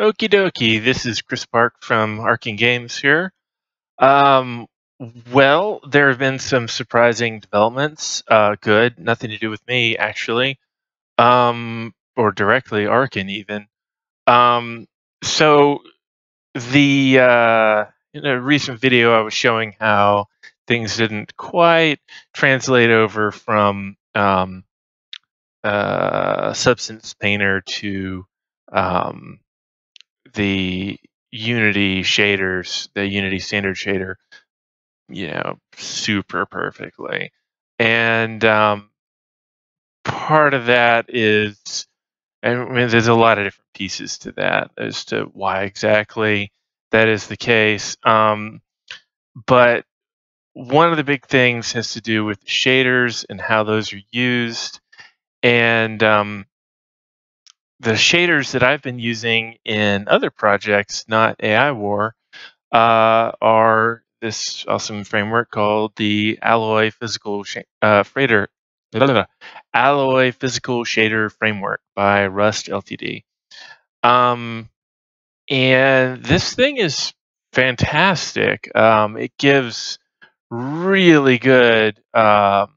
Okie dokie. This is Chris Park from Arcen Games here. Um, well, there have been some surprising developments. Uh, good, nothing to do with me actually, um, or directly Arcen even. Um, so the uh, in a recent video, I was showing how things didn't quite translate over from um, uh, Substance Painter to um, the Unity shaders, the Unity standard shader, you know, super perfectly. And um, part of that is, I mean, there's a lot of different pieces to that as to why exactly that is the case. Um, but one of the big things has to do with shaders and how those are used. And um, the shaders that I've been using in other projects, not AI War, uh, are this awesome framework called the Alloy Physical Sh- uh, Frader, blah, blah, blah, Alloy Physical Shader Framework by Rust Ltd. Um, and this thing is fantastic. Um, it gives really good um,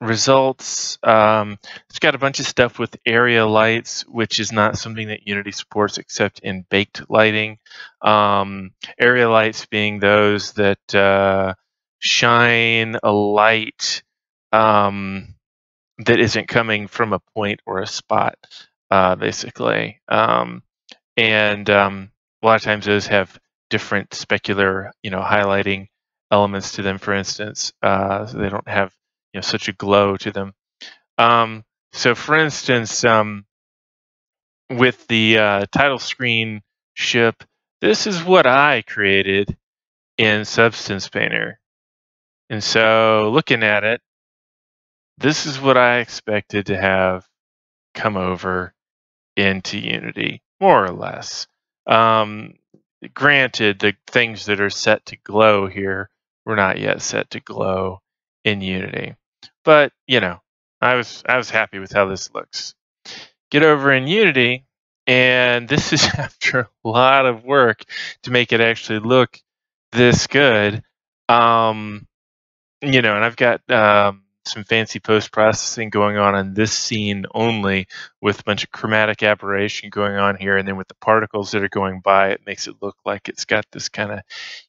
results. Um, it's got a bunch of stuff with area lights, which is not something that Unity supports except in baked lighting. Um, area lights being those that uh, shine a light um, that isn't coming from a point or a spot, uh, basically. Um, and um, a lot of times those have different specular, you know, highlighting elements to them. For instance, uh, so they don't have you know such a glow to them. Um, so, for instance, um, with the uh, title screen ship, this is what I created in Substance Painter. And so, looking at it, this is what I expected to have come over into Unity, more or less. Um, granted, the things that are set to glow here were not yet set to glow in Unity. But, you know, I was I was happy with how this looks. Get over in Unity, and this is after a lot of work to make it actually look this good. Um, you know, and I've got um, some fancy post processing going on in this scene only with a bunch of chromatic aberration going on here. And then with the particles that are going by, it makes it look like it's got this kind of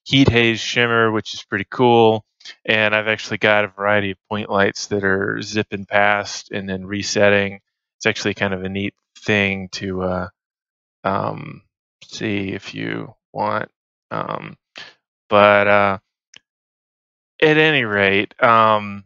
heat haze shimmer, which is pretty cool. And I've actually got a variety of point lights that are zipping past and then resetting. It's actually kind of a neat thing to uh, um, see if you want. Um, but uh, at any rate, um,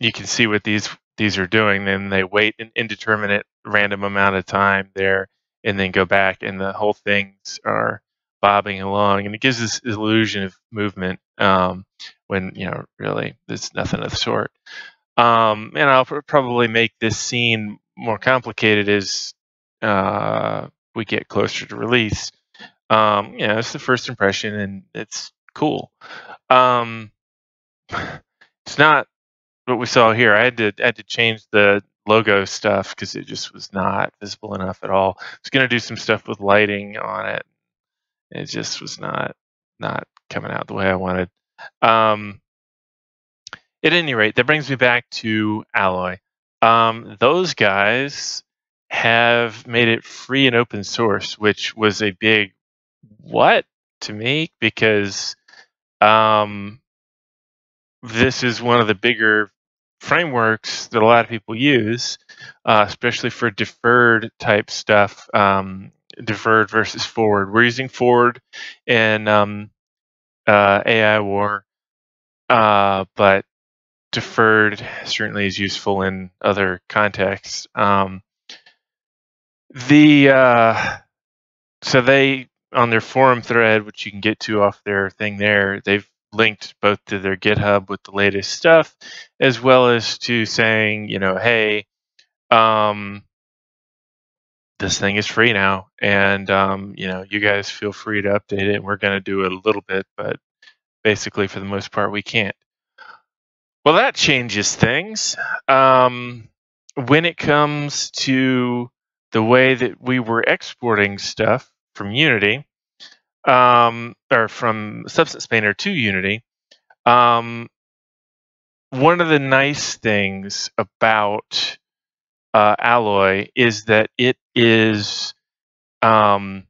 you can see what these these are doing. Then they wait an indeterminate random amount of time there, and then go back, and the whole things are bobbing along, and it gives this illusion of movement um, when you know really there's nothing of the sort. Um, and I'll pr- probably make this scene more complicated as uh, we get closer to release. Um, you know, it's the first impression, and it's cool. Um, it's not what we saw here. I had to I had to change the logo stuff because it just was not visible enough at all. I was gonna do some stuff with lighting on it. It just was not not coming out the way I wanted. Um, at any rate, that brings me back to Alloy. Um, those guys have made it free and open source, which was a big what to me because um, this is one of the bigger frameworks that a lot of people use, uh, especially for deferred type stuff, um, deferred versus forward. We're using forward in um, uh, AI War, uh, but deferred certainly is useful in other contexts. Um, the uh, so they on their forum thread, which you can get to off their thing there, they've linked both to their GitHub with the latest stuff, as well as to saying, you know, hey, um, this thing is free now, and um, you know, you guys feel free to update it. We're going to do it a little bit, but basically, for the most part, we can't. Well, that changes things. Um, when it comes to the way that we were exporting stuff from Unity, um, or from Substance Painter to Unity. Um, one of the nice things about uh, Alloy is that it is um,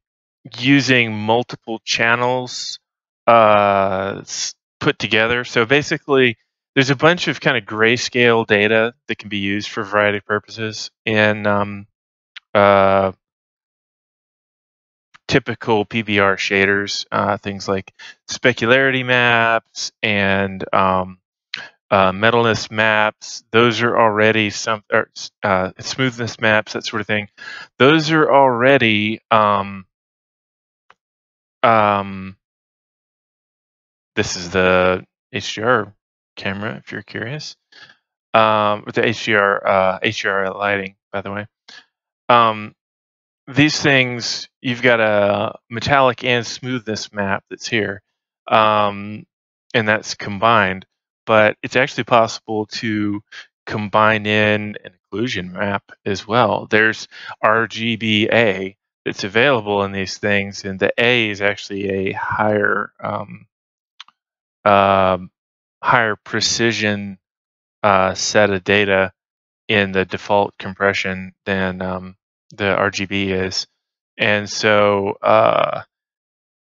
using multiple channels uh, put together. So basically, there's a bunch of kind of grayscale data that can be used for a variety of purposes in um, uh, typical PBR shaders, uh, things like specularity maps and um, uh, metalness maps. Those are already some or, uh, smoothness maps, that sort of thing. Those are already um, um, this is the HDR camera, if you're curious. Um, with the HDR uh, HDR lighting, by the way. Um, these things, you've got a metallic and smoothness map that's here, um, and that's combined. But it's actually possible to combine in an occlusion map as well. There's RGBA that's available in these things, and the A is actually a higher um, uh, higher precision uh, set of data in the default compression than um, the RGB is. And so uh,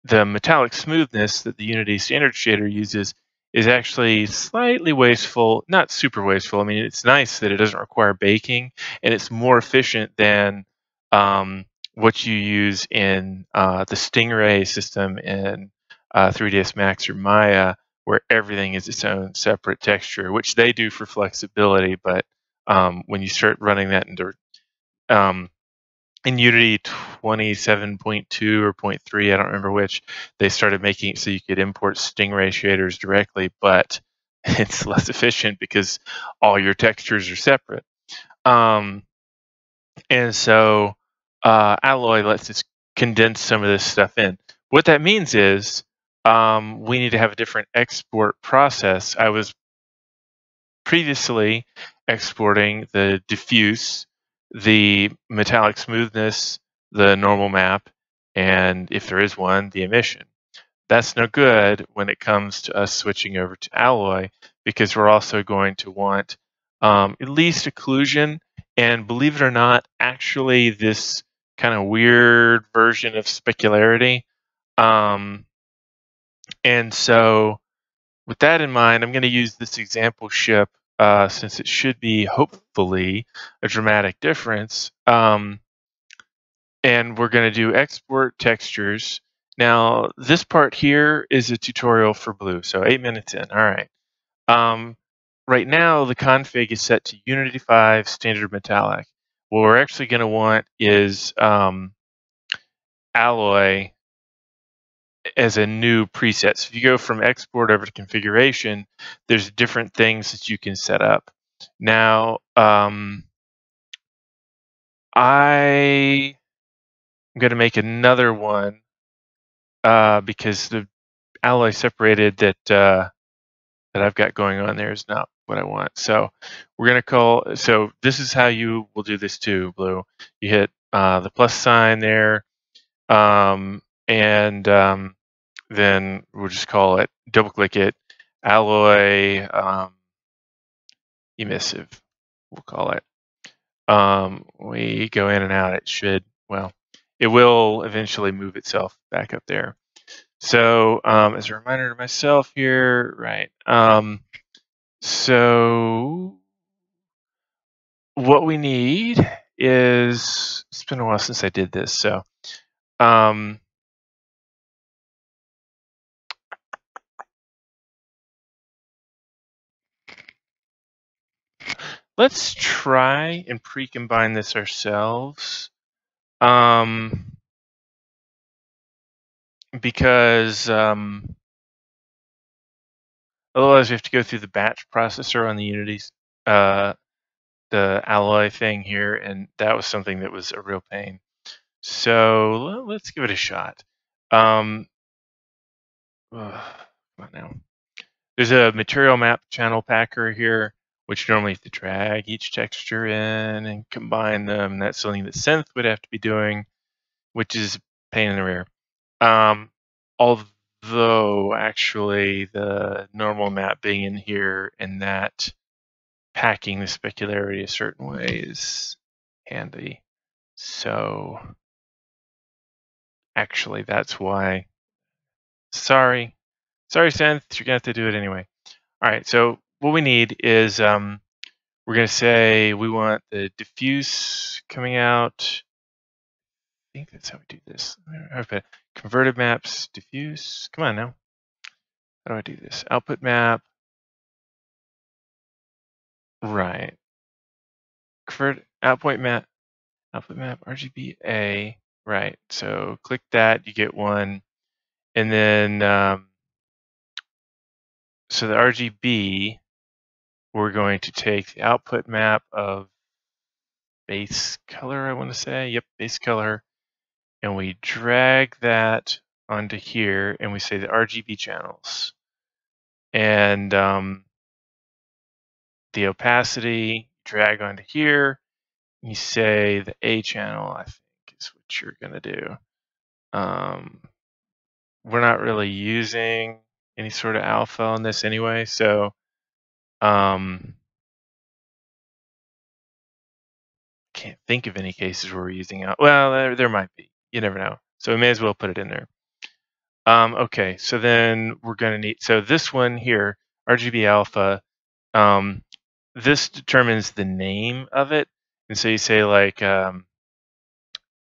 the metallic smoothness that the Unity standard shader uses is actually slightly wasteful, not super wasteful. I mean, it's nice that it doesn't require baking and it's more efficient than um, what you use in uh, the Stingray system in uh, 3ds Max or Maya, where everything is its own separate texture, which they do for flexibility. But um, when you start running that into um, in Unity 27.2 or 0.3, I don't remember which, they started making it so you could import Stingray shaders directly, but it's less efficient because all your textures are separate. Um, and so uh, Alloy lets us condense some of this stuff in. What that means is um, we need to have a different export process. I was previously exporting the diffuse the metallic smoothness, the normal map, and if there is one, the emission. That's no good when it comes to us switching over to Alloy because we're also going to want um, at least occlusion and believe it or not, actually this kind of weird version of specularity. Um, and so with that in mind, I'm going to use this example ship uh, since it should be hopefully a dramatic difference. Um, and we're going to do export textures. Now, this part here is a tutorial for blue, so eight minutes in. All right. Um, right now, the config is set to Unity 5 Standard Metallic. What we're actually going to want is um, Alloy as a new preset. So if you go from export over to configuration, there's different things that you can set up. Now, um, I am going to make another one uh, because the alloy separated that uh, that I've got going on there is not what I want. So we're going to call, so this is how you will do this too, Blue. You hit uh, the plus sign there, um, and um, then we'll just call it, double click it, alloy um, emissive, we'll call it. Um, we go in and out, it should, well, it will eventually move itself back up there. So um, as a reminder to myself here, right, um, so what we need is, it's been a while since I did this, so um, Let's try and pre-combine this ourselves. Um, because um, otherwise we have to go through the batch processor on the Unity, uh, the Alloy thing here, and that was something that was a real pain. So let's give it a shot. Um, come on now. There's a material map channel packer here which normally you have to drag each texture in and combine them. And That's something that Cinth would have to be doing, which is pain in the rear. Um, although actually the normal map being in here and that packing the specularity a certain way is handy. So actually that's why sorry. Sorry, Cinth, you're gonna have to do it anyway. All right, so what we need is um, we're gonna say we want the diffuse coming out. I think that's how we do this. Okay, converted maps, diffuse. Come on now. How do I do this? Output map. Right. Convert output map. Output map RGBA. Right. So click that. You get one, and then um, so the RGB. We're going to take the output map of base color. I want to say. Yep, base color and we drag that onto here and we say the RGB channels. And um, the opacity, drag onto here. You say the A channel, I think is what you're going to do. Um, we're not really using any sort of alpha on this anyway, so um, can't think of any cases where we're using alpha. Well, there, there might be you never know. So we may as well put it in there. Um, okay, so then we're going to need, so this one here, RGB alpha, um, this determines the name of it. And so you say like um,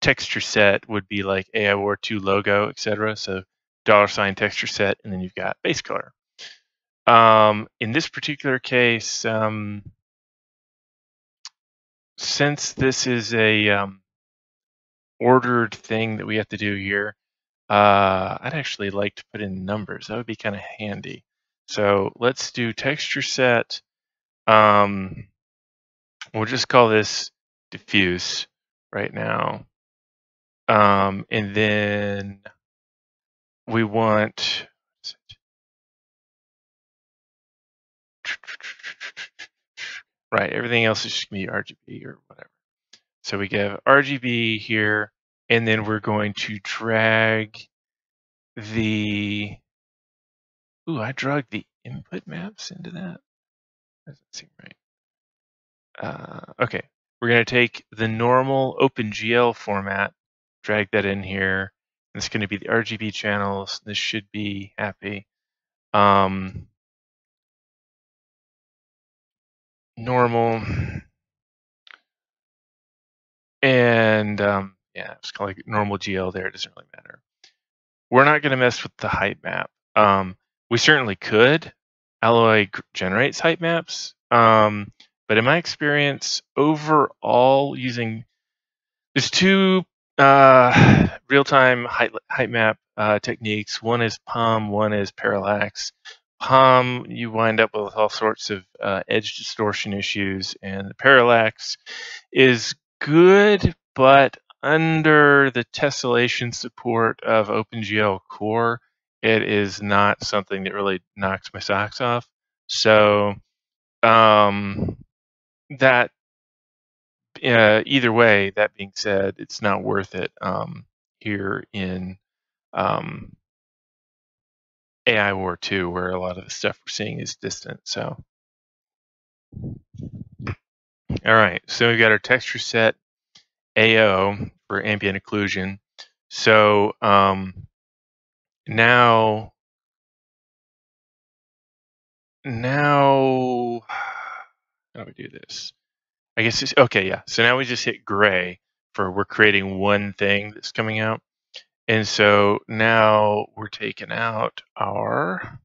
texture set would be like AI War 2 logo, etc. So dollar sign texture set, and then you've got base color. Um, in this particular case, um, since this is a um, ordered thing that we have to do here, uh, I'd actually like to put in numbers. That would be kind of handy. So let's do texture set. Um, we'll just call this diffuse right now. Um, and then we want right everything else is just gonna be RGB or whatever. So we get RGB here, and then we're going to drag the, ooh, I dragged the input maps into that. Doesn't seem right. Uh, okay, we're going to take the normal OpenGL format, drag that in here. It's going to be the RGB channels. This should be happy. Um, normal and um, yeah, it's kind of like normal GL there. It doesn't really matter. We're not going to mess with the height map. Um, we certainly could. Alloy generates height maps. Um, but in my experience, overall, using there's two uh, real-time height, height map uh, techniques. One is POM, one is parallax. POM, you wind up with all sorts of uh, edge distortion issues, and the parallax is good, but under the tessellation support of OpenGL Core, it is not something that really knocks my socks off. So um, that uh, either way, that being said, it's not worth it um, here in um, AI War 2, where a lot of the stuff we're seeing is distant. So all right, so we've got our texture set AO for ambient occlusion. So um, now, now, how do we do this? I guess it's okay, yeah. So now we just hit gray for we're creating one thing that's coming out. And so now we're taking out our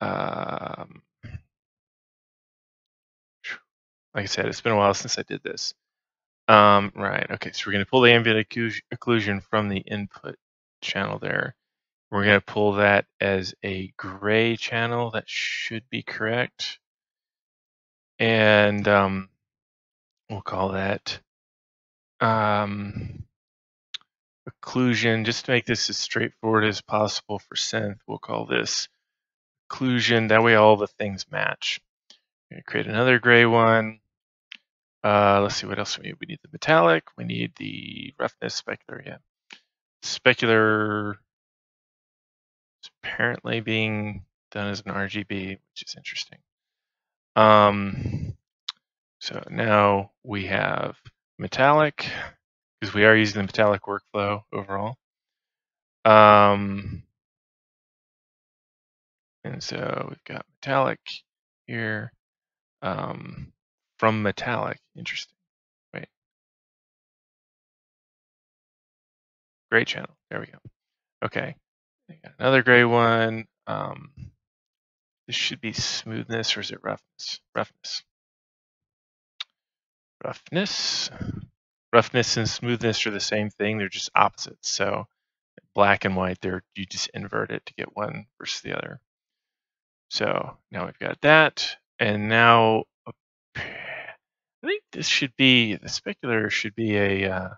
um, like I said, it's been a while since I did this. Um, right, okay, so we're going to pull the ambient occlusion from the input channel there. We're going to pull that as a gray channel. That should be correct. And um, we'll call that um, occlusion. Just to make this as straightforward as possible for Cinth, we'll call this occlusion. That way all the things match. create another gray one. Uh, let's see what else we need. We need the metallic. We need the roughness specular. Yeah. specular is apparently being done as an RGB, which is interesting. Um, so now we have metallic, because we are using the metallic workflow overall. Um, and so we've got metallic here um, from metallic. Interesting. Wait. Gray channel. There we go. Okay. Got Another gray one. Um, this should be smoothness or is it roughness? Roughness. Roughness. Roughness and smoothness are the same thing. They're just opposites. So black and white, there you just invert it to get one versus the other. So now we've got that. And now I think this should be, the specular should be a, uh,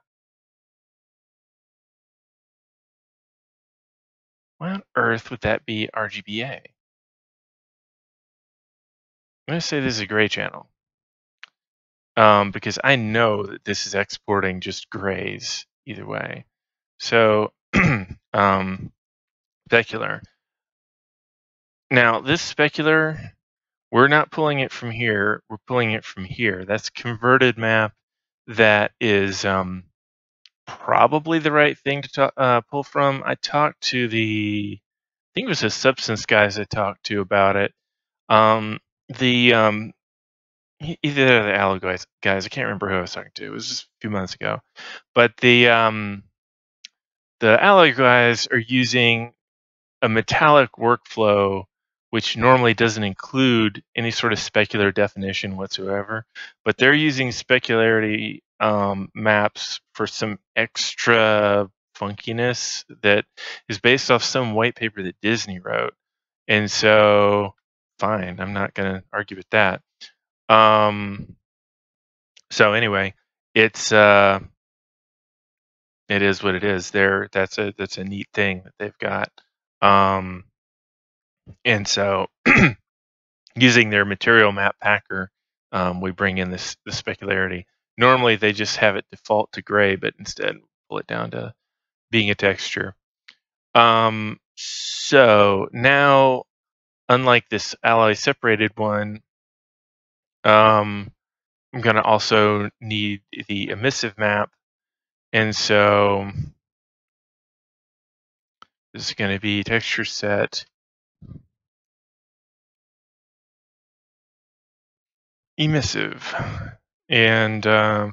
why on earth would that be RGBA? I'm going to say this is a gray channel. Um, because I know that this is exporting just grays either way. So, um, specular. Now, this specular, we're not pulling it from here. We're pulling it from here. That's converted map that is um, probably the right thing to uh, pull from. I talked to the, I think it was the substance guys I talked to about it. Um, the um, either the alloy guys, guys, I can't remember who I was talking to. It was just a few months ago, but the um, the alloy guys are using a metallic workflow which normally doesn't include any sort of specular definition whatsoever. But they're using specularity um, maps for some extra funkiness that is based off some white paper that Disney wrote. And so, fine, I'm not going to argue with that. Um, so anyway, it's uh, it is what it is. There, that's a that's a neat thing that they've got. Um, and so using their material map packer, um, we bring in this the specularity. Normally they just have it default to gray, but instead pull it down to being a texture. Um, so now, unlike this alloy separated one, um, I'm going to also need the emissive map. And so this is going to be texture set emissive. And uh,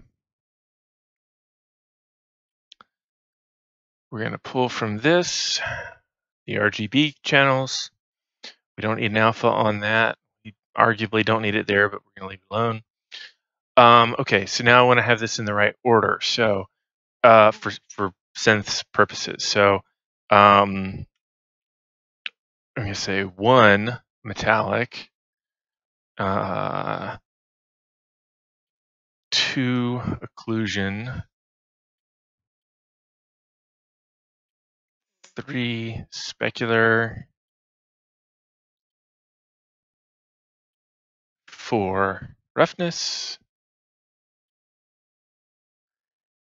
we're going to pull from this the RGB channels. We don't need an alpha on that. Arguably don't need it there, but we're going to leave it alone. Um, okay, so now I want to have this in the right order. So uh, for, for Cinths purposes. So um, I'm going to say one metallic, uh, two occlusion, three specular, four roughness,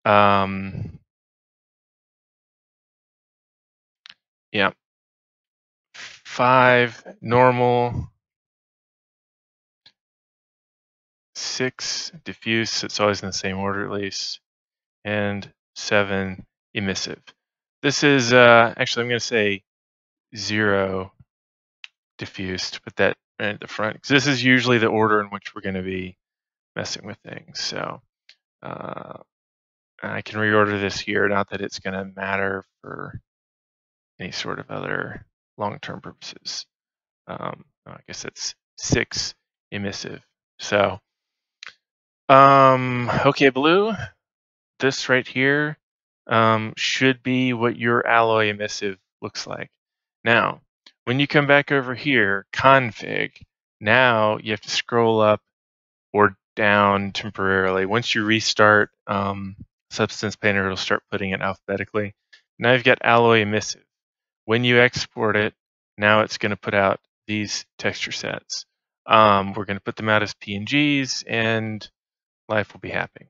um, yeah, five normal, six diffuse, it's always in the same order at least, and seven emissive. This is, uh, actually I'm going to say zero diffuse but put at the front, because this is usually the order in which we're going to be messing with things. So uh, I can reorder this here, not that it's going to matter for any sort of other long-term purposes. Um, I guess that's six emissive. So um, okay, blue, this right here um, should be what your alloy emissive looks like. Now, when you come back over here, config, now you have to scroll up or down temporarily. Once you restart um, Substance Painter, it'll start putting it alphabetically. Now you've got alloy emissive. When you export it, now it's going to put out these texture sets. Um, we're going to put them out as PNGs and life will be happy.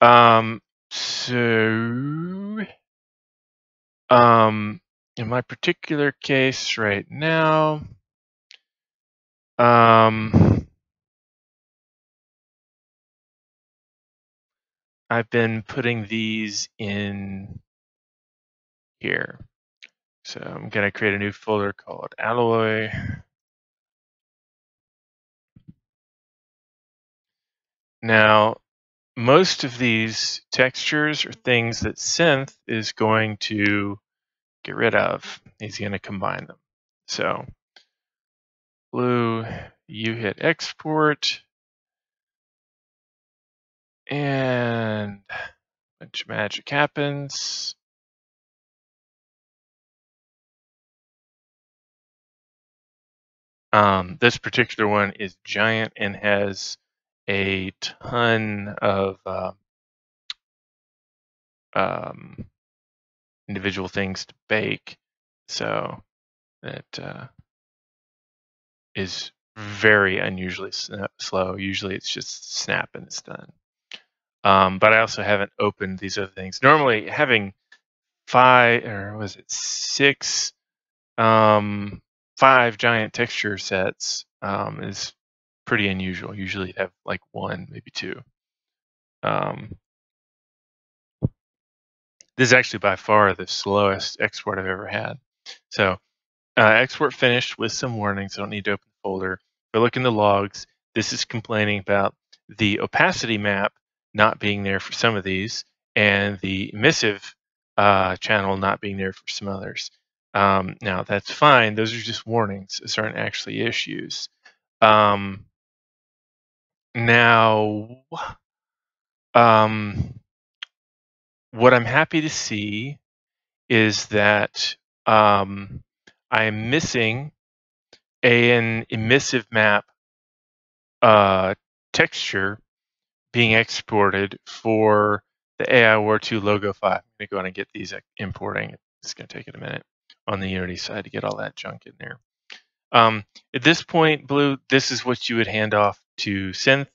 Um, so Um, in my particular case right now, um, I've been putting these in here. So I'm going to create a new folder called alloy. Now, most of these textures are things that Cinth is going to get rid of. He's going to combine them. So blue, you hit export. And a bunch of magic happens. Um, this particular one is giant and has a ton of uh, um, individual things to bake. So that uh, is very unusually slow. Usually it's just snap and it's done. Um, but I also haven't opened these other things. Normally having five or was it six um, five giant texture sets um, is pretty unusual. Usually you have like one, maybe two. Um, this is actually by far the slowest export I've ever had. So uh, export finished with some warnings. I don't need to open the folder. If I look in the logs, this is complaining about the opacity map not being there for some of these and the emissive uh, channel not being there for some others. Um, now that's fine. Those are just warnings. Those aren't actually issues. Um, now, um, what I'm happy to see is that um, I am missing an emissive map uh, texture being exported for the AI War 2 logo file. I'm going to go and get these importing. It's going to take it a minute on the Unity side to get all that junk in there. Um, at this point, Blue, this is what you would hand off to Cinth.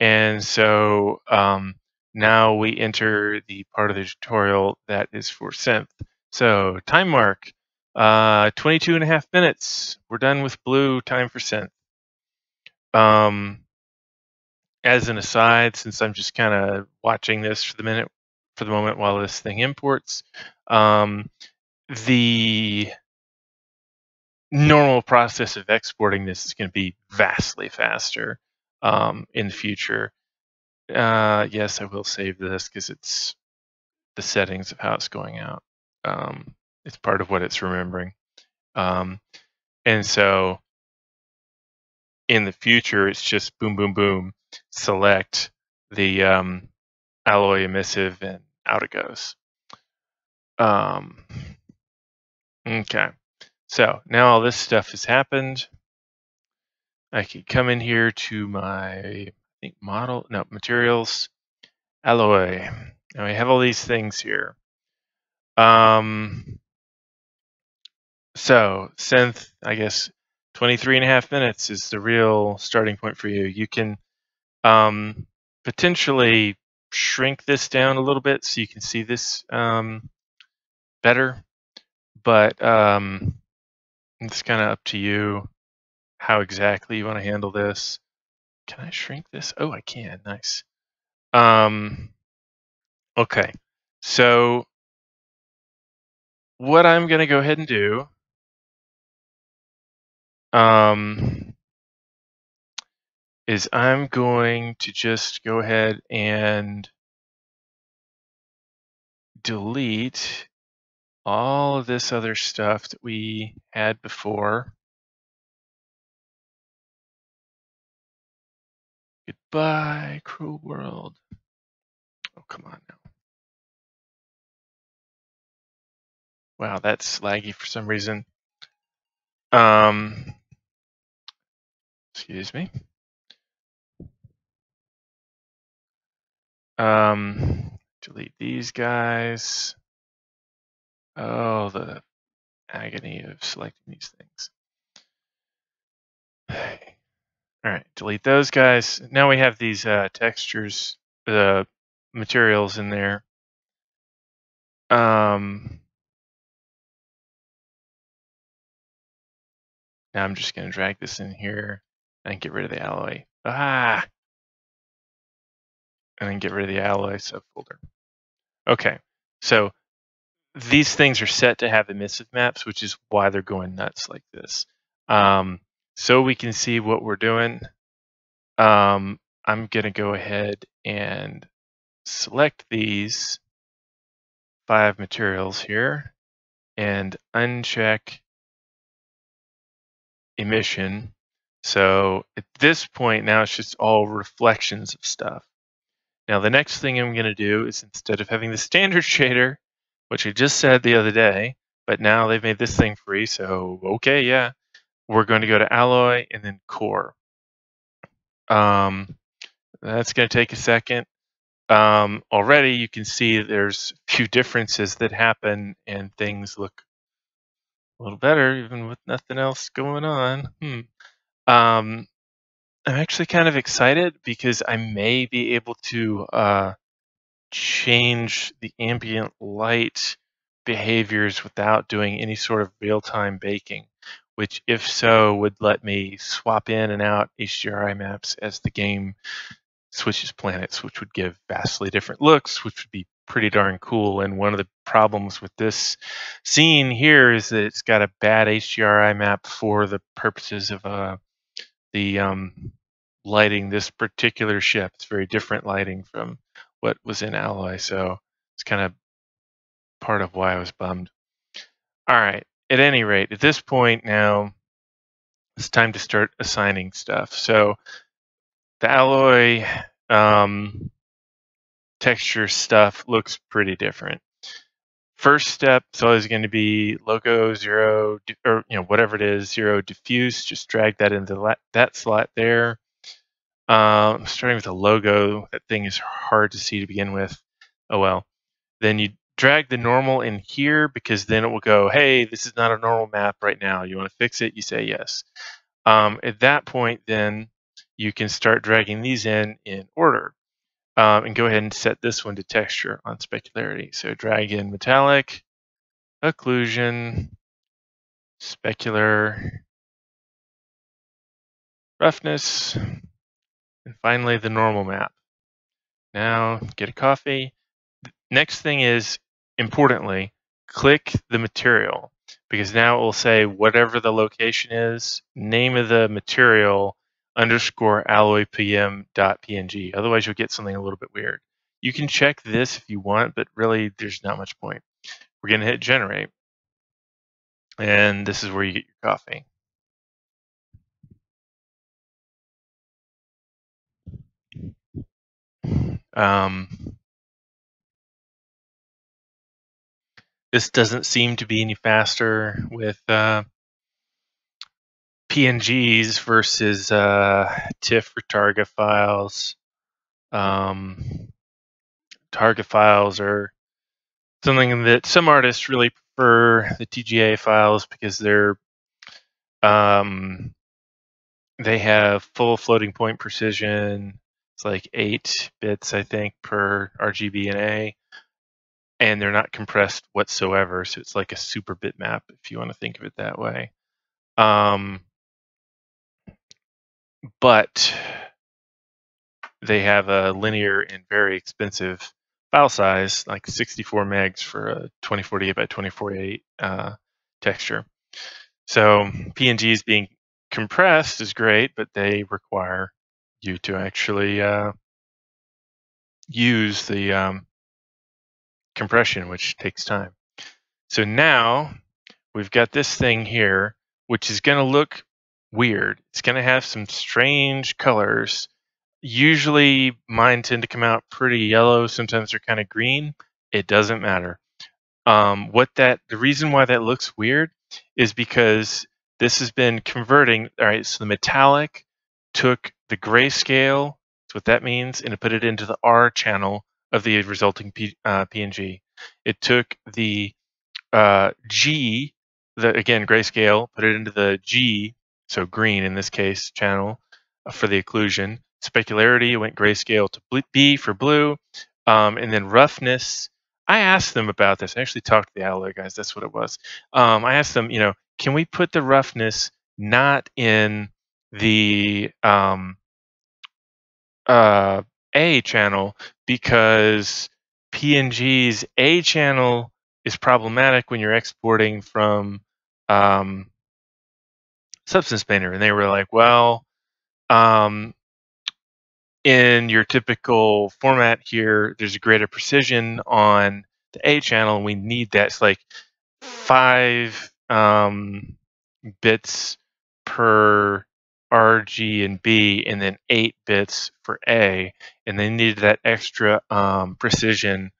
And so um, now we enter the part of the tutorial that is for Cinth. So time mark, uh, 22 and a half minutes. We're done with Blue, time for Cinth. Um, as an aside, since I'm just kind of watching this for the minute, for the moment while this thing imports, um, the normal process of exporting this is going to be vastly faster um, in the future. Uh, yes, I will save this because it's the settings of how it's going out. Um, it's part of what it's remembering. Um, and so in the future, it's just boom, boom, boom, select the um, alloy emissive and out it goes. Um, Okay. So now all this stuff has happened. I can come in here to my think model, no, materials, alloy. Now we have all these things here. Um, so Cinth, I guess 23 and a half minutes is the real starting point for you. You can um, potentially shrink this down a little bit so you can see this um, better but um, it's kind of up to you how exactly you want to handle this. Can I shrink this? Oh, I can. Nice. Um, okay. So what I'm going to go ahead and do um, is I'm going to just go ahead and delete all of this other stuff that we had before. Goodbye, cruel world. Oh, come on now. Wow, that's laggy for some reason. Um, excuse me. Um, delete these guys. Oh, the agony of selecting these things. All right, delete those guys. Now we have these uh, textures, the uh, materials in there. Um, now I'm just going to drag this in here and get rid of the alloy. Ah! And then get rid of the alloy subfolder. Okay, so these things are set to have emissive maps, which is why they're going nuts like this. Um, so we can see what we're doing. Um, I'm going to go ahead and select these five materials here and uncheck emission. So at this point now it's just all reflections of stuff. Now the next thing I'm going to do is instead of having the standard shader, which I just said the other day, but now they've made this thing free, so okay, yeah, we're going to go to alloy and then core. Um, that's going to take a second. Um, already you can see there's a few differences that happen and things look a little better even with nothing else going on. Hmm. Um, I'm actually kind of excited because I may be able to uh, change the ambient light behaviors without doing any sort of real-time baking, which if so would let me swap in and out HDRI maps as the game switches planets, which would give vastly different looks, which would be pretty darn cool. And one of the problems with this scene here is that it's got a bad HDRI map for the purposes of uh, the um, lighting this particular ship. It's very different lighting from what was in Alloy, so it's kind of part of why I was bummed. All right. At any rate, at this point now, it's time to start assigning stuff. So the alloy um, texture stuff looks pretty different. First step is always going to be logo zero or you know whatever it is zero diffuse. Just drag that into that slot there. Um, starting with a logo, that thing is hard to see to begin with. Oh well. Then you drag the normal in here because then it will go, hey, this is not a normal map right now. You want to fix it? You say yes. Um, at that point, then you can start dragging these in in order. Um, and go ahead and set this one to texture on specularity. So drag in metallic, occlusion, specular, roughness, and finally the normal map. Now get a coffee. Next thing is, importantly, click the material because now it will say whatever the location is, name of the material, underscore alloypm.png. Otherwise, you'll get something a little bit weird. You can check this if you want, but really, there's not much point. We're going to hit generate. And this is where you get your coffee. Um, this doesn't seem to be any faster with uh, PNGs versus uh, TIFF or Targa files. Um, Targa files are something that some artists really prefer the TGA files because they're um, they have full floating point precision. It's like eight bits, I think, per RGB and A, and they're not compressed whatsoever. So it's like a super bitmap if you want to think of it that way. Um, but they have a linear and very expensive file size, like 64 megs for a 2048 by 2048 uh, texture. So PNGs being compressed is great, but they require you to actually uh, use the um, compression, which takes time. So now we've got this thing here, which is going to look weird. It's going to have some strange colors. Usually mine tend to come out pretty yellow. Sometimes they're kind of green. It doesn't matter. Um, what that the reason why that looks weird is because this has been converting. All right, so the metallic took the grayscale. That's what that means, and it put it into the R channel of the resulting P, uh, PNG. It took the uh, G, the again grayscale, put it into the G so green in this case channel uh, for the occlusion. Specularity went grayscale to B for blue, um, and then roughness. I asked them about this. I actually talked to the alloy guys. That's what it was. Um, I asked them, you know, can we put the roughness not in the um, uh, A channel because PNG's A channel is problematic when you're exporting from um, Substance Painter. And they were like, well, um, in your typical format here, there's a greater precision on the A channel, and we need that. It's like five um, bits per R, G, and B, and then eight bits for A, and they needed that extra um, precision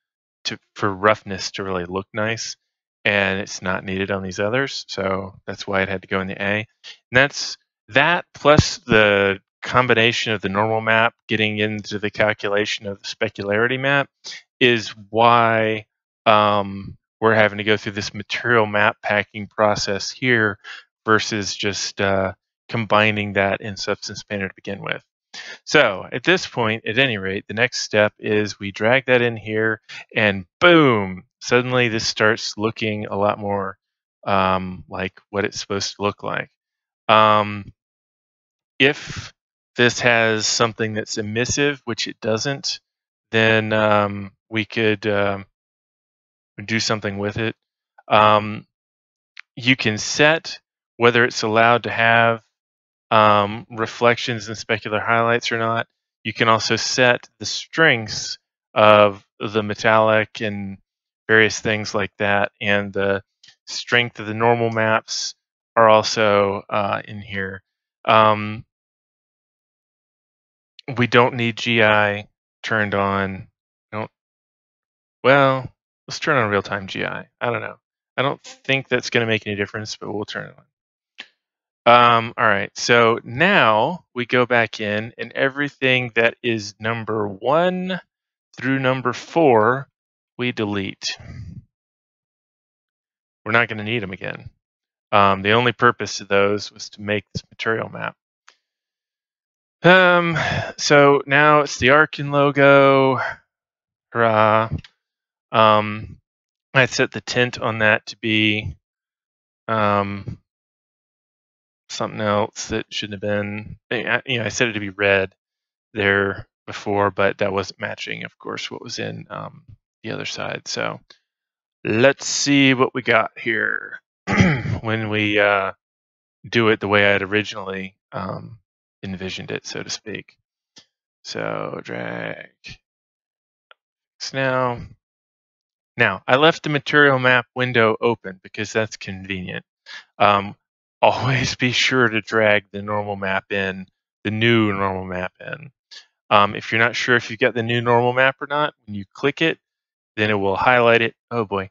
to for roughness to really look nice, and it's not needed on these others, so that's why it had to go in the A. And that's that plus the combination of the normal map getting into the calculation of the specularity map is why um, we're having to go through this material map packing process here versus just uh, combining that in Substance Painter to begin with. So at this point, at any rate, the next step is we drag that in here and boom, suddenly this starts looking a lot more um, like what it's supposed to look like. Um, if this has something that's emissive, which it doesn't, then um, we could um, do something with it. Um, you can set whether it's allowed to have um, reflections and specular highlights or not. You can also set the strengths of the metallic and various things like that, and the strength of the normal maps are also uh, in here. Um, we don't need GI turned on. Don't. Well, let's turn on real time GI. I don't know. I don't think that's going to make any difference, but we'll turn it on. Um, all right, so now we go back in and everything that is number one through number four, we delete. We're not going to need them again. Um, the only purpose of those was to make this material map. Um, so now it's the Arcen logo. Hurrah. Um, I set the tint on that to be um, something else that shouldn't have been. Eh, you know, I set it to be red there before, but that wasn't matching, of course, what was in um, the other side. So let's see what we got here when we uh, do it the way I had originally um, envisioned it, so to speak. So drag now. Now, I left the material map window open because that's convenient. Um, always be sure to drag the normal map in, the new normal map in. Um, if you're not sure if you've got the new normal map or not, when you click it, then it will highlight it. Oh boy,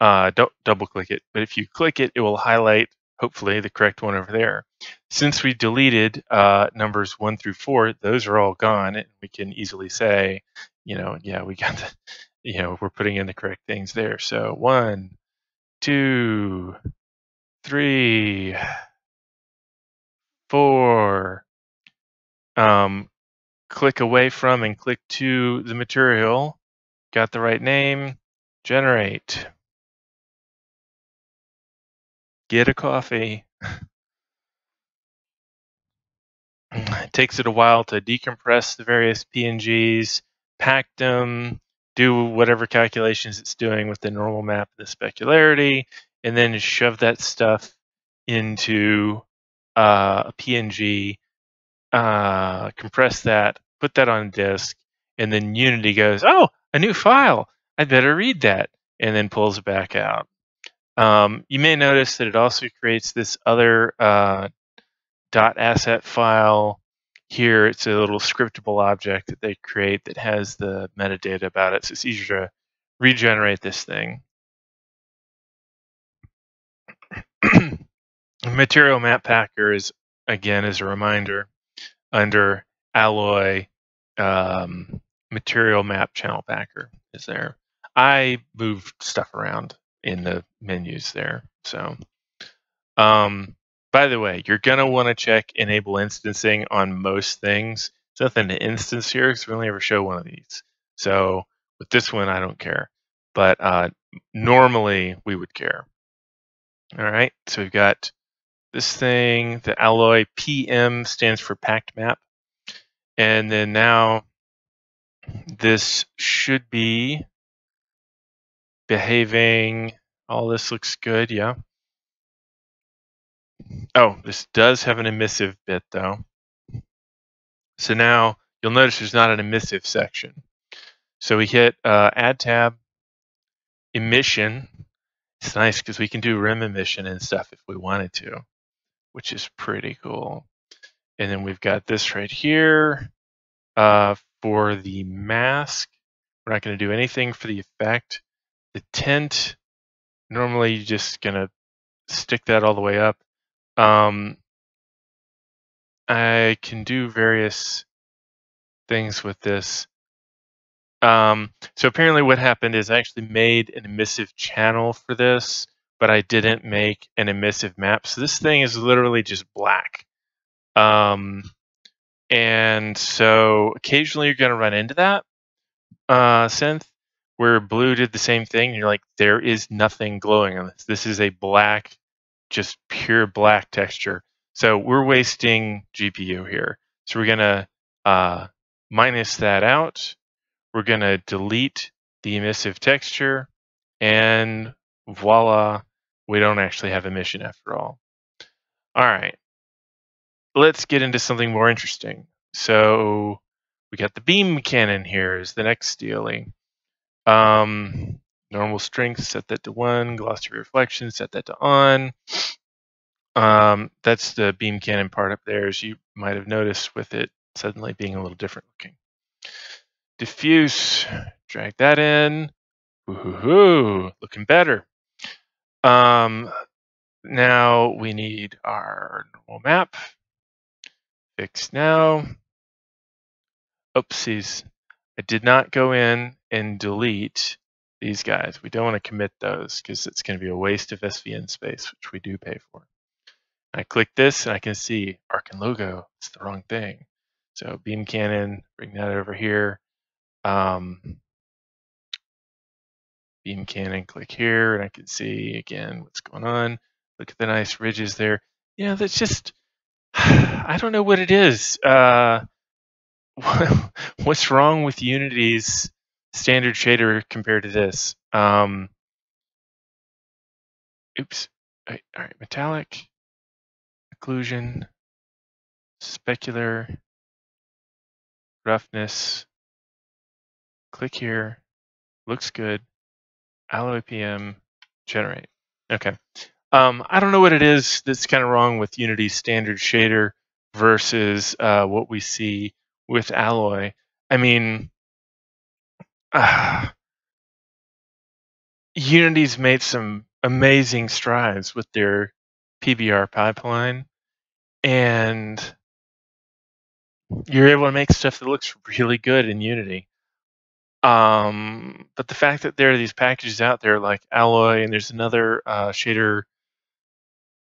uh, don't double click it, but if you click it, it will highlight hopefully the correct one over there. Since we deleted uh, numbers one through four, those are all gone, and we can easily say, you know, yeah, we got the, you know, we're putting in the correct things there. So one, two, three, four. Um, click away from and click to the material. Got the right name. Generate. Get a coffee. it takes it a while to decompress the various PNGs, pack them, do whatever calculations it's doing with the normal map the specularity, and then shove that stuff into uh, a PNG, uh, compress that, put that on disk, and then Unity goes, "Oh, a new file! I better read that," and then pulls it back out. Um, you may notice that it also creates this other uh, asset file here. It's a little scriptable object that they create that has the metadata about it, so it's easier to regenerate this thing. Material Map Packer is, again, as a reminder, under Alloy um, Material Map Channel Packer is there. I moved stuff around in the menus there. So, um, by the way, you're going to want to check enable instancing on most things. There's nothing to instance here because we only ever show one of these. So with this one, I don't care. But uh, normally we would care. All right, so we've got this thing, the alloy PM stands for packed map. And then now this should be behaving. All this looks good, yeah. Oh, this does have an emissive bit though. So now you'll notice there's not an emissive section. So we hit uh, add tab, emission. It's nice because we can do rim emission and stuff if we wanted to, which is pretty cool. And then we've got this right here uh, for the mask. We're not going to do anything for the effect. The tint, normally you're just going to stick that all the way up. Um, I can do various things with this. Um, so apparently what happened is I actually made an emissive channel for this, but I didn't make an emissive map. So this thing is literally just black. Um, and so occasionally you're going to run into that uh, Cinth where blue did the same thing. You're like, there is nothing glowing on this. This is a black, just pure black texture. So we're wasting GPU here. So we're going to uh, minus that out. We're going to delete the emissive texture. And voila, we don't actually have emission after all. All right. Let's get into something more interesting. So we got the beam cannon here is the next stealing. Um, normal strength, set that to one. Glossy reflection, set that to on. Um, that's the beam cannon part up there, as you might have noticed with it suddenly being a little different looking. Diffuse, drag that in. Woohoo, looking better. Um, now we need our normal map. Fix now. Oopsies. I did not go in and delete these guys. We don't want to commit those because it's going to be a waste of SVN space, which we do pay for. I click this and I can see Arcen logo. It's the wrong thing. So beam cannon, bring that over here. Um, beam cannon, click here, and I can see again what's going on. Look at the nice ridges there. Yeah, that's just, I don't know what it is. Uh, what's wrong with Unity's standard shader compared to this? Um, oops. All right, all right, metallic occlusion, specular, roughness. Click here, looks good. Alloy PM, generate. Okay. Um, I don't know what it is that's kind of wrong with Unity's standard shader versus uh, what we see with Alloy. I mean, uh, Unity's made some amazing strides with their PBR pipeline and you're able to make stuff that looks really good in Unity. Um, but the fact that there are these packages out there like Alloy, and there's another uh, shader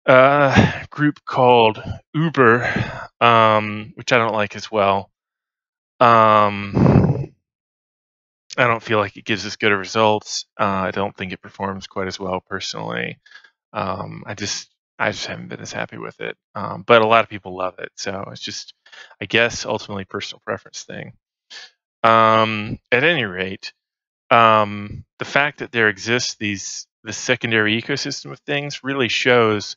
uh, group called Uber, um, which I don't like as well. Um, I don't feel like it gives us good results. Uh, I don't think it performs quite as well personally. Um, I just I just haven't been as happy with it. Um, but a lot of people love it, so it's just, I guess, ultimately personal preference thing. Um, at any rate, um, the fact that there exists these this secondary ecosystem of things really shows.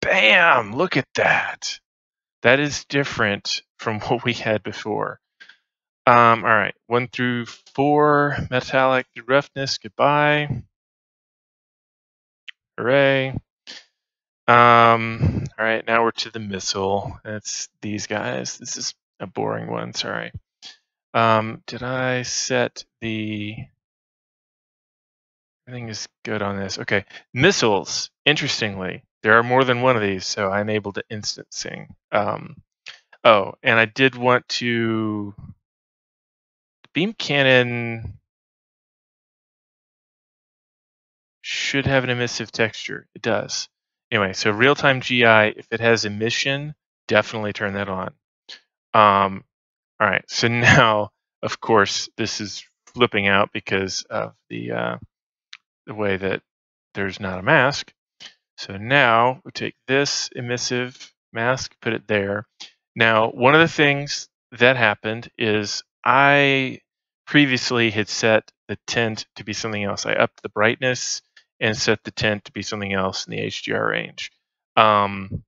Bam! Look at that. That is different from what we had before. Um, all right, one through four, metallic roughness, goodbye. Hooray. Um, all right, now we're to the missile. That's these guys. This is a boring one, sorry. Um, did I set the, everything is good on this. Okay, missiles, interestingly, there are more than one of these, so I enabled the instancing. Um, oh, and I did want to, beam cannon should have an emissive texture. It does. Anyway, so real-time GI, if it has emission, definitely turn that on. Um, all right, so now, of course, this is flipping out because of the uh, the way that there's not a mask. So now we take this emissive mask, put it there. Now, one of the things that happened is I previously had set the tint to be something else. I upped the brightness and set the tint to be something else in the HDR range. Um,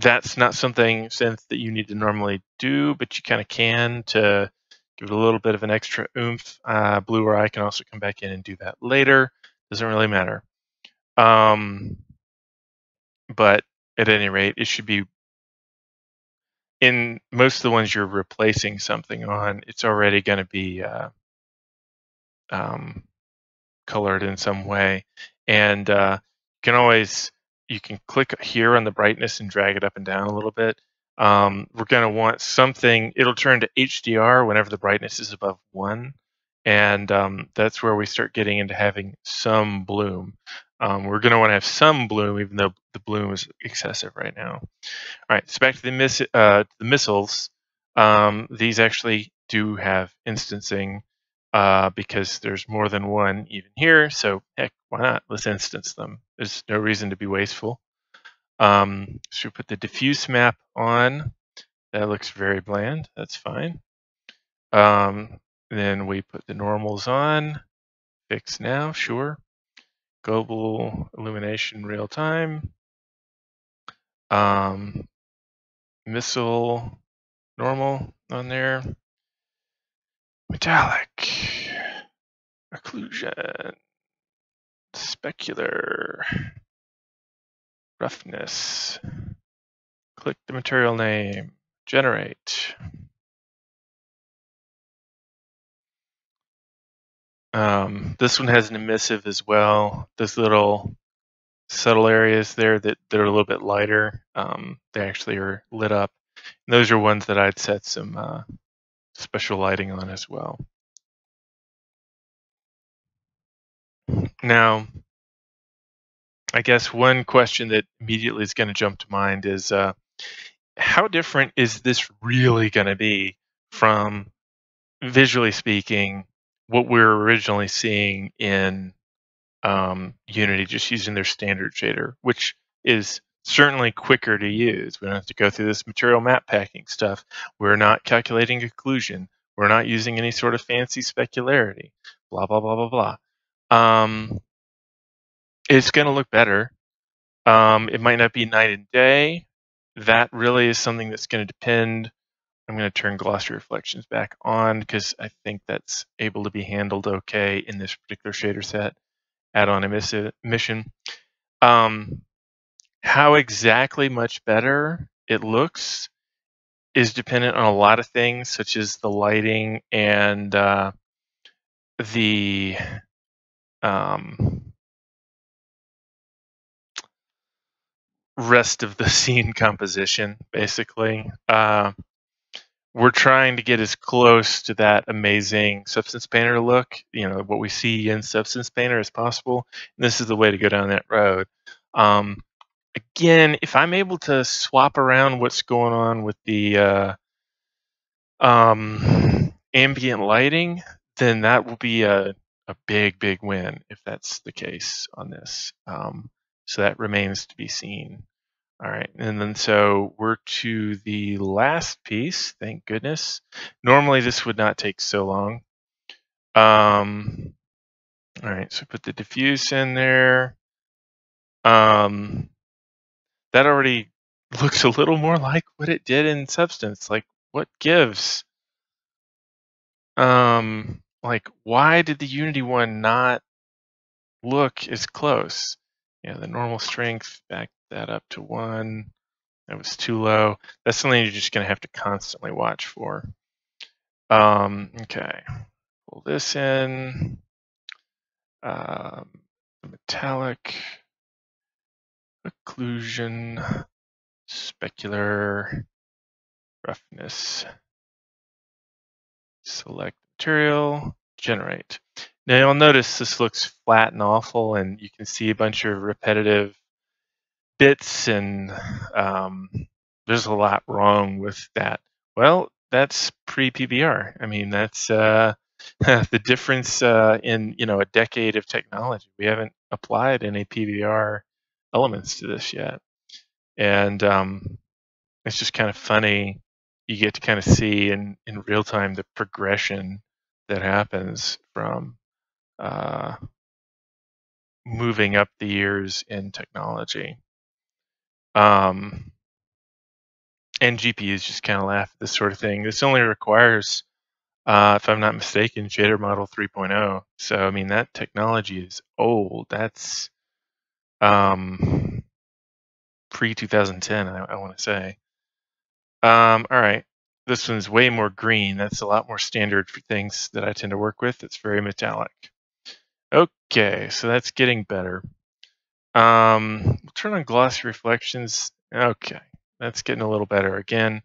that's not something Cinth that you need to normally do, but you kind of can to give it a little bit of an extra oomph. Uh, Blue or I can also come back in and do that later. Doesn't really matter. Um, but at any rate, it should be in most of the ones you're replacing something on. It's already going to be uh, um, colored in some way, and uh, you can always you can click here on the brightness and drag it up and down a little bit. Um, we're going to want something, it'll turn to HDR whenever the brightness is above one. And um, that's where we start getting into having some bloom. Um, we're going to want to have some bloom, even though the bloom is excessive right now. All right, so back to the, miss, uh, the missiles. Um, these actually do have instancing uh, because there's more than one even here. So heck, why not? Let's instance them. There's no reason to be wasteful. Um, so we put the diffuse map on. That looks very bland. That's fine. Um, then we put the normals on. Fix now, sure. Global illumination real time. Um, missile normal on there. Metallic. Occlusion. Specular. Roughness. Click the material name. Generate. Um, this one has an emissive as well. Those little subtle areas there that, that are a little bit lighter, um, they actually are lit up. And those are ones that I'd set some uh, special lighting on as well. Now, I guess one question that immediately is going to jump to mind is uh, how different is this really going to be from, visually speaking, what we are originally seeing in um, Unity, just using their standard shader, which is certainly quicker to use. We don't have to go through this material map packing stuff. We're not calculating occlusion. We're not using any sort of fancy specularity. Blah blah blah blah blah. Um, it's going to look better. Um, it might not be night and day. That really is something that's going to depend. I'm going to turn glossy reflections back on because I think that's able to be handled okay in this particular shader set. Add-on emission. Um, how exactly much better it looks is dependent on a lot of things, such as the lighting and uh, the um, rest of the scene composition, basically. Uh, we're trying to get as close to that amazing Substance Painter look, you know, what we see in Substance Painter as possible. And this is the way to go down that road. Um, again, if I'm able to swap around what's going on with the uh, um, ambient lighting, then that will be a, a big, big win if that's the case on this. Um, so that remains to be seen. All right, and then so we're to the last piece, thank goodness. Normally this would not take so long. Um, all right, so put the diffuse in there. Um, that already looks a little more like what it did in Substance. Like, what gives? Um, like, why did the Unity one not look as close? Yeah, the normal strength, back that up to one. That was too low. That's something you're just going to have to constantly watch for. Um, okay, pull this in. Um, metallic occlusion, specular, roughness, select material, generate. Now you'll notice this looks flat and awful and you can see a bunch of repetitive bits and um, there's a lot wrong with that. Well, that's pre-PBR. I mean, that's uh, the difference uh, in you know a decade of technology. We haven't applied any PBR elements to this yet. And um, it's just kind of funny. You get to kind of see in, in real time the progression that happens from uh, moving up the years in technology. Um, and GPUs just kind of laugh at this sort of thing. This only requires, uh, if I'm not mistaken, shader model 3.0. So I mean that technology is old. That's um, pre 2010. I, I want to say. Um, all right, this one's way more green. That's a lot more standard for things that I tend to work with. It's very metallic. Okay, so that's getting better. Um, we'll turn on glossy reflections. Okay, that's getting a little better. Again,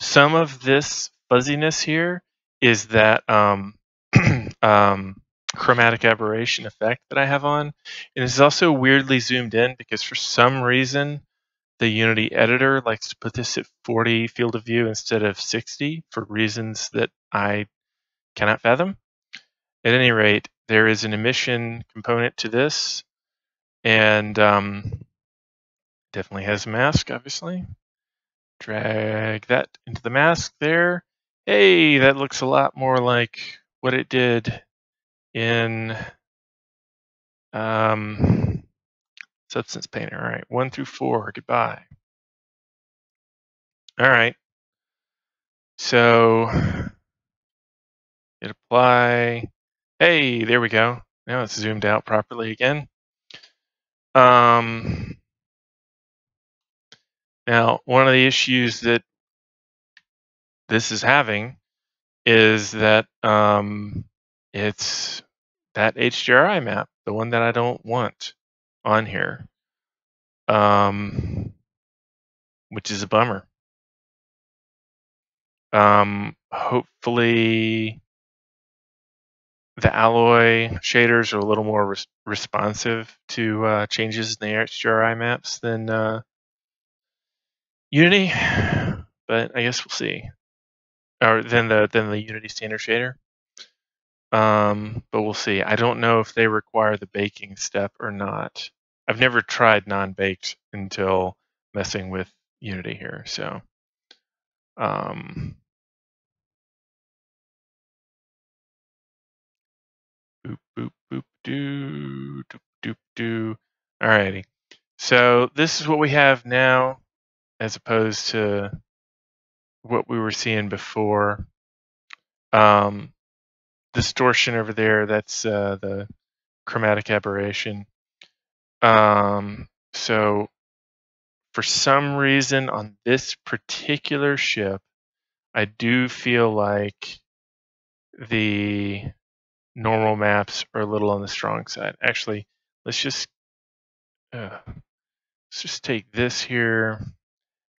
some of this fuzziness here is that um, um, chromatic aberration effect that I have on. And is also weirdly zoomed in because for some reason, the Unity editor likes to put this at 40 field of view instead of 60 for reasons that I cannot fathom. At any rate, there is an emission component to this, and um, definitely has a mask, obviously. Drag that into the mask there. Hey, that looks a lot more like what it did in um, Substance Painter. All right, one through four, goodbye. All right, so hit apply. Hey, there we go. Now it's zoomed out properly again. Um, now, one of the issues that this is having is that um, it's that HDRI map, the one that I don't want on here, um, which is a bummer. Um, hopefully, the alloy shaders are a little more res responsive to uh, changes in the HDRI maps than uh, Unity, but I guess we'll see. Or than the than the Unity standard shader. Um, but we'll see. I don't know if they require the baking step or not. I've never tried non-baked until messing with Unity here, so um, boop boop boop do doop doop do. Alrighty. So this is what we have now as opposed to what we were seeing before. Um, distortion over there, that's uh, the chromatic aberration. Um, so for some reason on this particular ship, I do feel like the normal maps are a little on the strong side. Actually, let's just uh, let's just take this here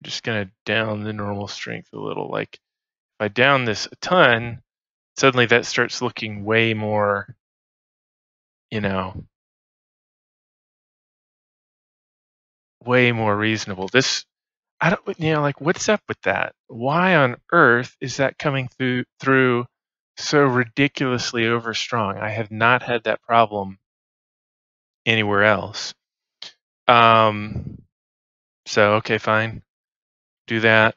just going to down the normal strength a little. Like if I down this a ton, suddenly that starts looking way more, you know, way more reasonable. This, I don't, you know, like what's up with that? Why on earth is that coming through through so ridiculously overstrong? I have not had that problem anywhere else. Um, so okay, fine do that.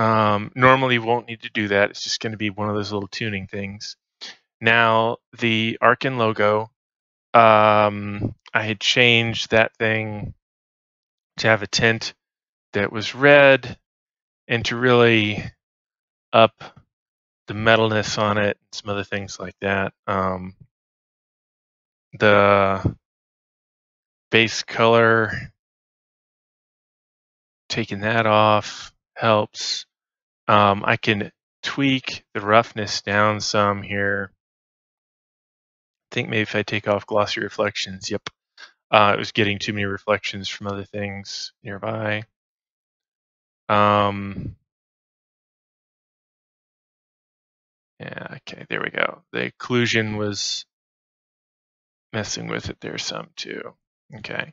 Um, normally you won't need to do that. It's just going to be one of those little tuning things. Now the Arcen logo, um, I had changed that thing to have a tint that was red and to really up the metalness on it some other things like that. Um, the base color taking that off helps. Um, I can tweak the roughness down some here. I think maybe if I take off glossy reflections, yep, uh, it was getting too many reflections from other things nearby. Um, yeah, okay, there we go. The occlusion was messing with it there some too. Okay.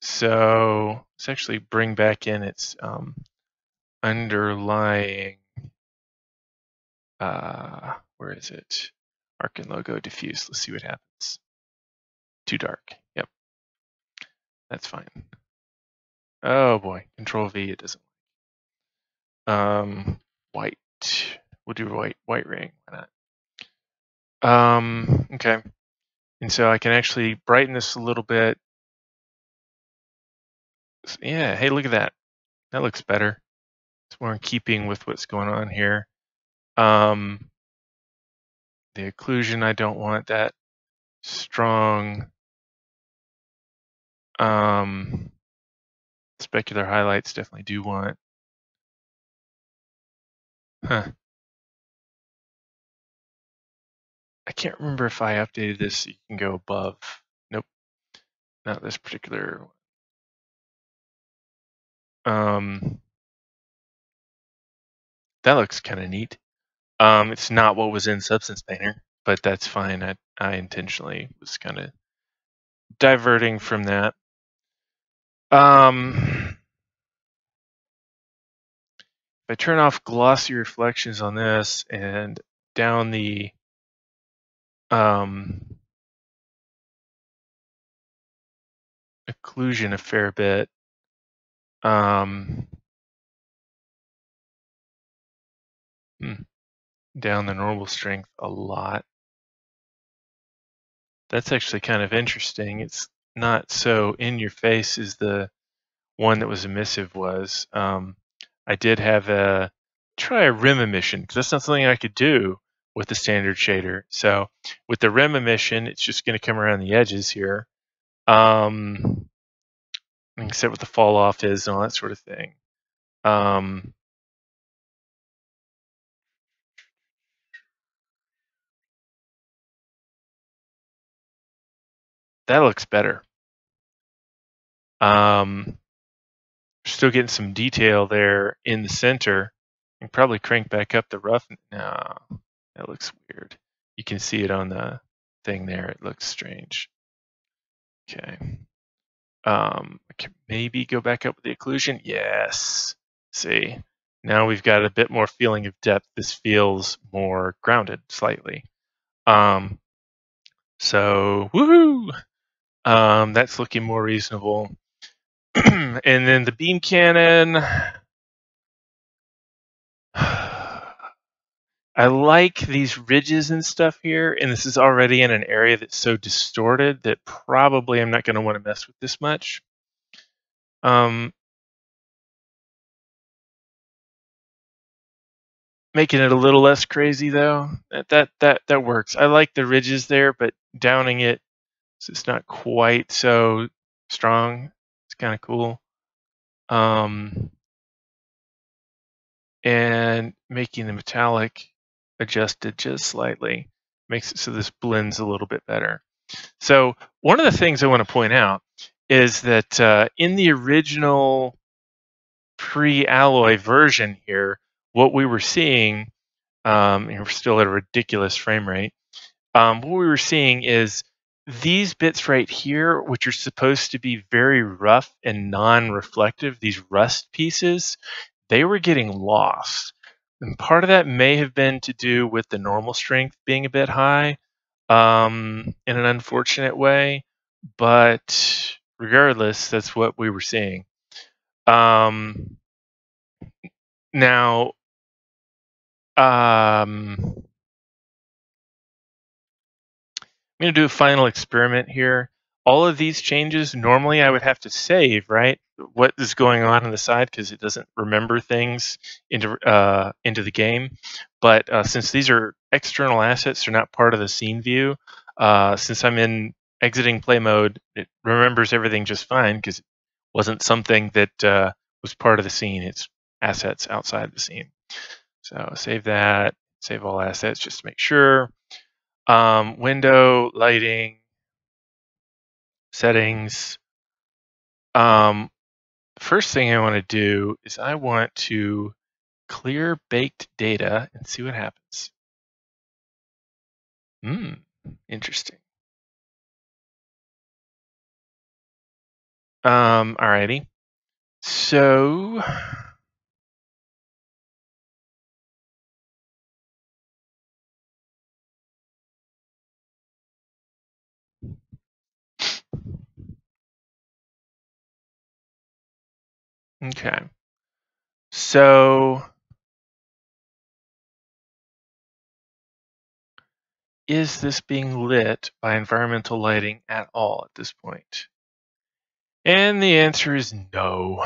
So let's actually bring back in its um, underlying, uh, where is it? Arcen logo diffuse. Let's see what happens. too dark. Yep. That's fine. Oh boy, Control V, it doesn't. Um, white. We'll do white, white ring. Why not? Um, okay. And so I can actually brighten this a little bit. Yeah, hey, look at that. That looks better. It's more in keeping with what's going on here. Um, the occlusion, I don't want that strong. Um, specular highlights definitely do want. Huh. I can't remember if I updated this you can go above. Nope. Not this particular one. um that looks kind of neat. Um it's not what was in Substance Painter, but that's fine. I I intentionally was kind of diverting from that. Um if I turn off glossy reflections on this and down the um, occlusion a fair bit, um, down the normal strength a lot. That's actually kind of interesting. It's not so in your face as the one that was emissive was. Um, I did have a try a rim emission because that's not something I could do with the standard shader. So with the rim emission, it's just going to come around the edges here. Um, except what the fall off is and all that sort of thing. Um, that looks better. Um, still getting some detail there in the center. Can probably crank back up the rough. No, that looks weird. You can see it on the thing there. It looks strange. Okay. Um, I can maybe go back up with the occlusion. Yes. See, now we've got a bit more feeling of depth. This feels more grounded slightly. Um, so, woohoo! Um, that's looking more reasonable. and then the beam cannon. I like these ridges and stuff here, and this is already in an area that's so distorted that probably I'm not going to want to mess with this much. Um, making it a little less crazy though, that that that, that works. I like the ridges there, but downing it so it's not quite so strong. It's kind of cool. Um, and making the metallic adjusted just slightly makes it so this blends a little bit better. So one of the things I want to point out is that uh, in the original pre-alloy version here, what we were seeing, um, and we're still at a ridiculous frame rate, um, what we were seeing is these bits right here, which are supposed to be very rough and non-reflective, these rust pieces, they were getting lost. And part of that may have been to do with the normal strength being a bit high um, in an unfortunate way. But regardless, that's what we were seeing. Um, now, um, I'm going to do a final experiment here. All of these changes, normally I would have to save, right? what is going on on the side because it doesn't remember things into uh, into the game. But uh, since these are external assets, they're not part of the scene view. Uh, since I'm in exiting play mode, it remembers everything just fine because it wasn't something that uh, was part of the scene. It's assets outside the scene. So save that, save all assets just to make sure. Um, window, lighting, settings. Um, first thing I want to do is I want to clear baked data and see what happens. Hmm, interesting. Um, alrighty. So Okay. So is this being lit by environmental lighting at all at this point? And the answer is no.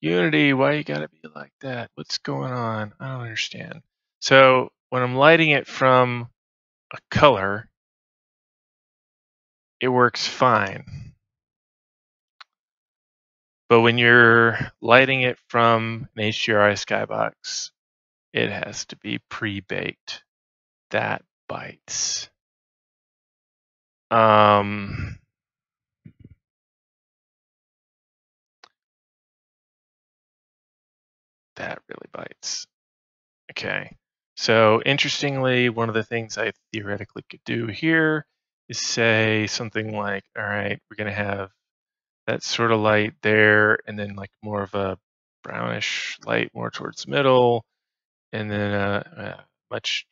Unity, why you gotta be like that? What's going on? I don't understand. So when I'm lighting it from a color, it works fine. But when you're lighting it from an HDRI skybox, it has to be pre-baked. That bites. Um, that really bites. Okay. So interestingly, one of the things I theoretically could do here is say something like, all right, we're going to have that sort of light there, and then like more of a brownish light more towards middle, and then a, a much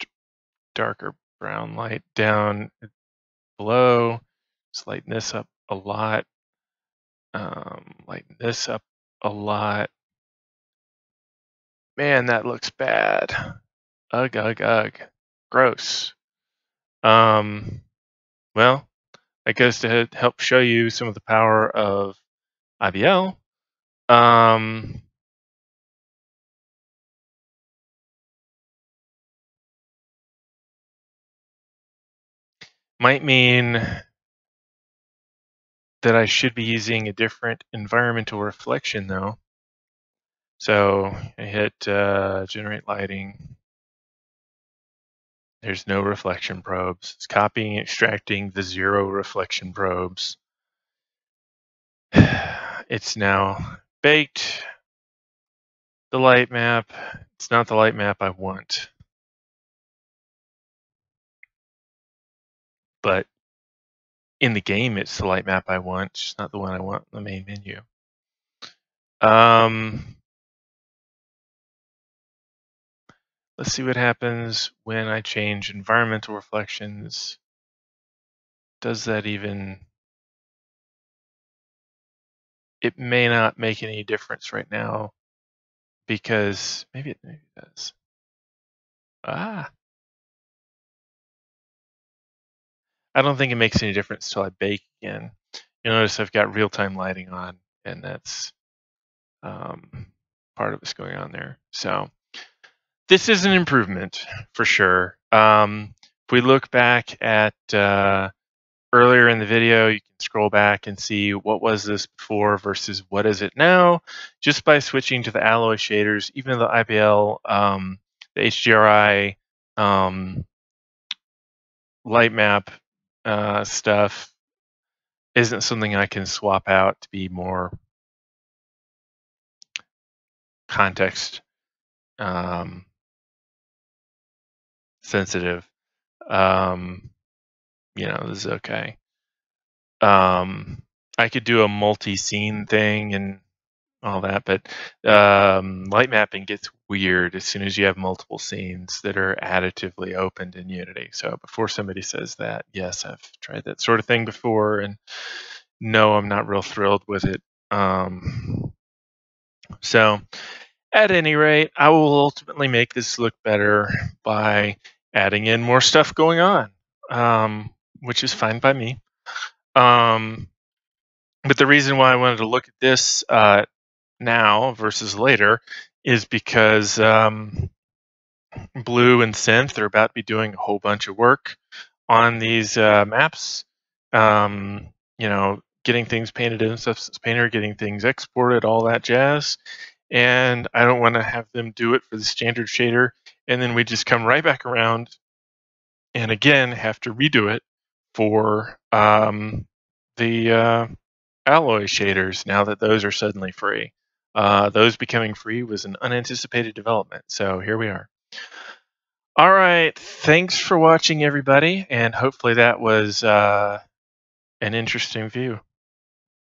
darker brown light down below. Just lighten this up a lot. Um, lighten this up a lot. Man, that looks bad. Ugh, ugh, ugh. Gross. Um, well, that goes to help show you some of the power of IBL. Um, might mean that I should be using a different environmental reflection though. So I hit uh, generate lighting. There's no reflection probes. It's copying, extracting the zero reflection probes. It's now baked. The light map. It's not the light map I want. But in the game, it's the light map I want. It's not the one I want in the main menu. Um, Let's see what happens when I change environmental reflections. Does that even... It may not make any difference right now because maybe it, maybe it does. Ah. I don't think it makes any difference till I bake again. You'll notice I've got real-time lighting on and that's um, part of what's going on there. So this is an improvement for sure. Um, if we look back at uh, earlier in the video, you can scroll back and see what was this before versus what is it now, just by switching to the alloy shaders, even the IBL, um, the HDRI um, light map uh, stuff isn't something I can swap out to be more context um, sensitive. Um, you know, this is okay. Um, I could do a multi-scene thing and all that, but um, light mapping gets weird as soon as you have multiple scenes that are additively opened in Unity. So before somebody says that, yes, I've tried that sort of thing before, and no, I'm not real thrilled with it. Um, so at any rate, I will ultimately make this look better by adding in more stuff going on, um, which is fine by me. Um, but the reason why I wanted to look at this uh, now versus later is because um, Blue and Cinth are about to be doing a whole bunch of work on these uh, maps. Um, you know, getting things painted in Substance Painter, getting things exported, all that jazz. And I don't want to have them do it for the standard shader and then we just come right back around and again have to redo it for um, the uh, alloy shaders now that those are suddenly free. Uh, those becoming free was an unanticipated development, so here we are. All right, thanks for watching, everybody, and hopefully that was uh, an interesting view.